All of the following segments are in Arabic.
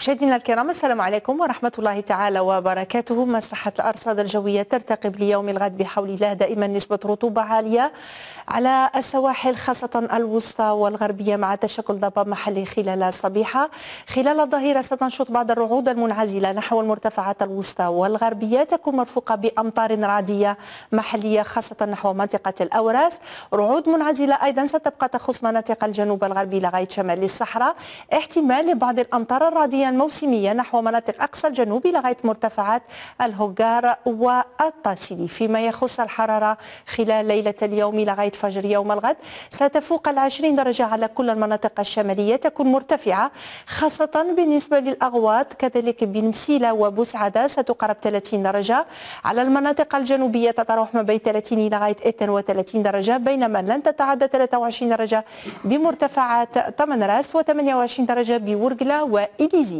مشاهدينا الكرام السلام عليكم ورحمة الله تعالى وبركاته. مصلحة الأرصاد الجوية ترتقب ليوم الغد بحول الله دائما نسبة رطوبة عالية على السواحل خاصة الوسطى والغربية مع تشكل ضباب محلي خلال الصبيحة خلال الظهيرة ستنشط بعض الرعود المنعزلة نحو المرتفعات الوسطى والغربية. تكون مرفوقة بأمطار رعدية محلية خاصة نحو منطقة الأوراس. رعود منعزلة أيضا ستبقى تخص مناطق الجنوب الغربي لغاية شمال الصحراء. احتمال لبعض الأمطار الرعدية موسمية نحو مناطق أقصى الجنوب لغاية مرتفعات الهوغار والطاسيلي فيما يخص الحرارة خلال ليلة اليوم لغاية فجر يوم الغد ستفوق العشرين درجة على كل المناطق الشمالية تكون مرتفعة خاصة بالنسبة للأغواط. كذلك بنمسيلة وبوسعادة ستقرب 30 درجة. على المناطق الجنوبية تتراوح ما بين 30 لغاية 32 درجة بينما لن تتعدى 23 درجة بمرتفعات تمنراس و28 درجة بورقلة وإليزي.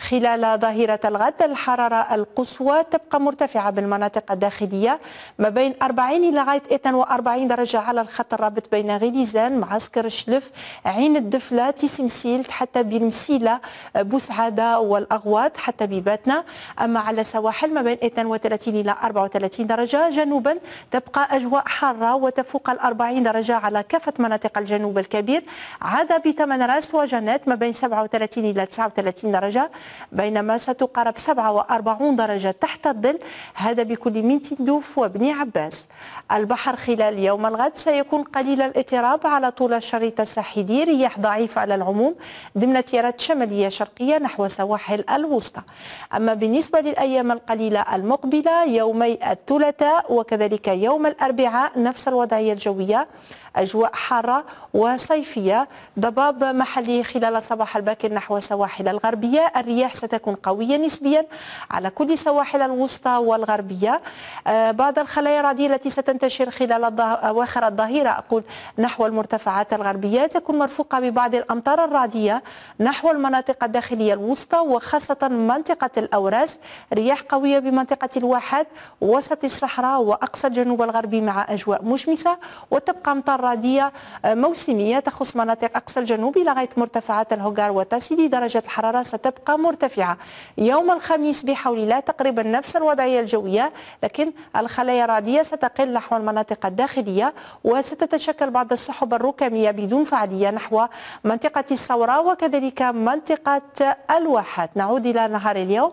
خلال ظهيرة الغد الحرارة القصوى تبقى مرتفعة بالمناطق الداخلية ما بين 40 لغاية 42 درجة على الخط الرابط بين غليزان معسكر الشلف عين الدفلة تيسمسيل حتى بالمسيلة بوسعادة والأغواط حتى بباتنا أما على السواحل ما بين 32 إلى 34 درجة جنوبا تبقى أجواء حارة وتفوق ال 40 درجة على كافة مناطق الجنوب الكبير. عاد بثمن راس وجنات ما بين 37 إلى 39 درجة بينما ستقارب 47 درجة تحت الظل هذا بكل من تندوف وابن عباس. البحر خلال يوم الغد سيكون قليل الاضطراب على طول الشريط الساحلي رياح ضعيفة على العموم ضمن تيارات شمالية شرقية نحو سواحل الوسطى. أما بالنسبة للأيام القليلة المقبلة يومي الثلاثاء وكذلك يوم الأربعاء نفس الوضعية الجوية أجواء حارة وصيفية. ضباب محلي خلال الصباح الباكر نحو السواحل الغربية الرياح ستكون قوية نسبيا على كل سواحل الوسطى والغربية. آه، بعض الخلايا الرعدية التي ستنتشر خلال أواخر الظهيرة أقول نحو المرتفعات الغربية تكون مرفوقة ببعض الأمطار الرعدية نحو المناطق الداخلية الوسطى وخاصة منطقة الأوراس. رياح قوية بمنطقة الواحات وسط الصحراء وأقصى الجنوب الغربي مع أجواء مشمسة. وتبقى أمطار رعدية آه، موسمية تخص مناطق أقصى الجنوب لغاية مرتفعات الهوغار وتاسيدي درجة الحرارة ستبقى مرتفعة. يوم الخميس بحول الله تقريبا نفس الوضعية الجوية لكن الخلايا الرعدية ستقل نحو المناطق الداخلية وستتشكل بعض السحب الركامية بدون فعالية نحو منطقة الصوراء وكذلك منطقة الواحات. نعود إلى نهار اليوم.